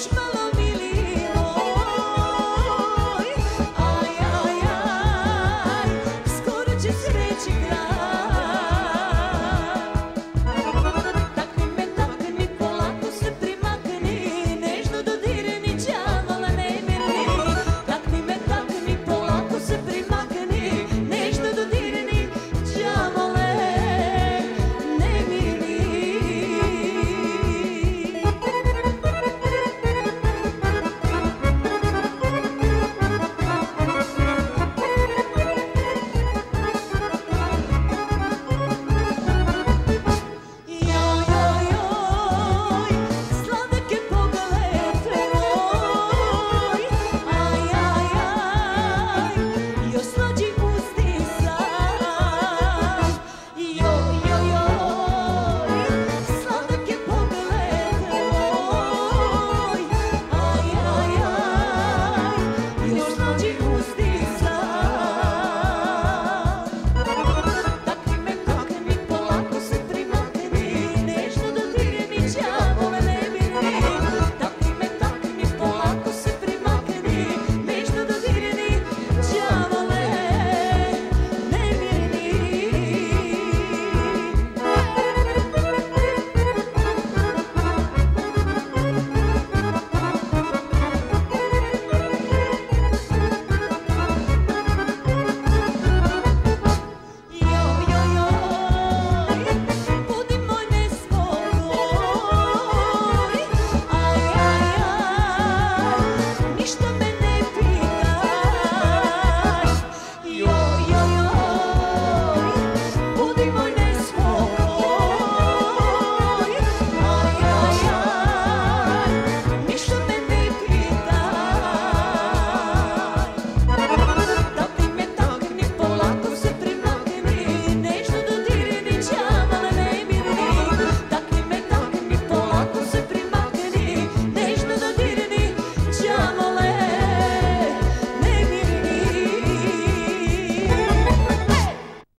konuşmalar